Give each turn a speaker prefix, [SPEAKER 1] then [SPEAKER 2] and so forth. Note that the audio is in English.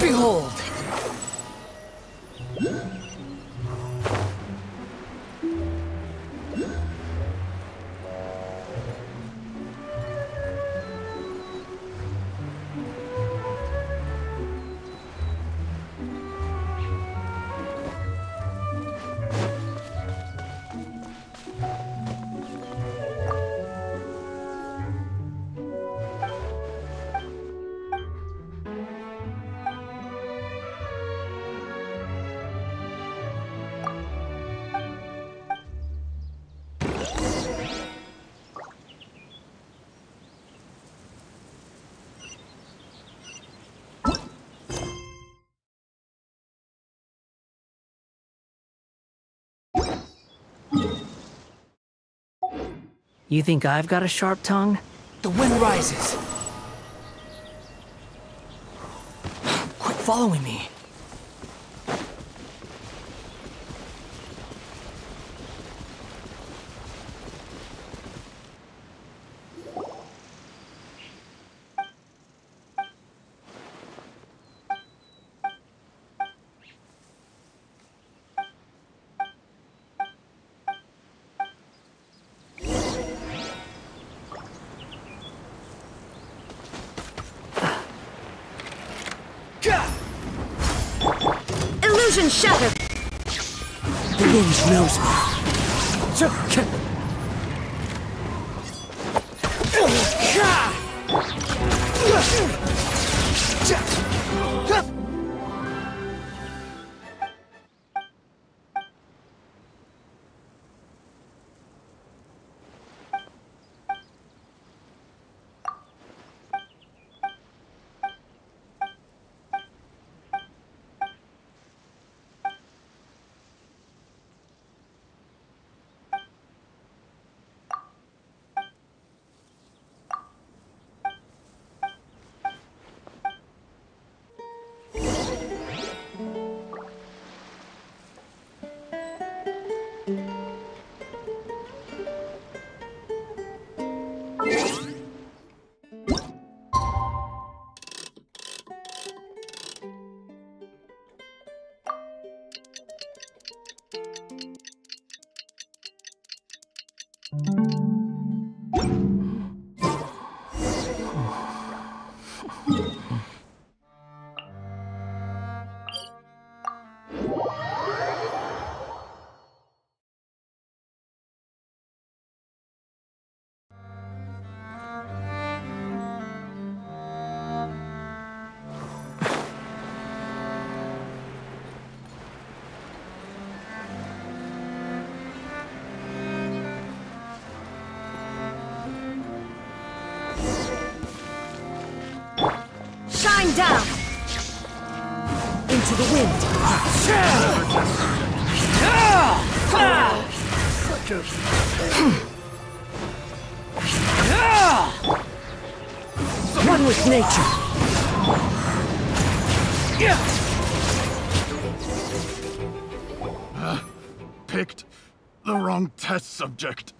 [SPEAKER 1] Behold! You think I've got a sharp tongue? The wind rises. Quit following me.
[SPEAKER 2] Illusion shattered!
[SPEAKER 1] The wind knows me.
[SPEAKER 2] Down! Into the wind! One with nature!
[SPEAKER 3] Picked the wrong test subject.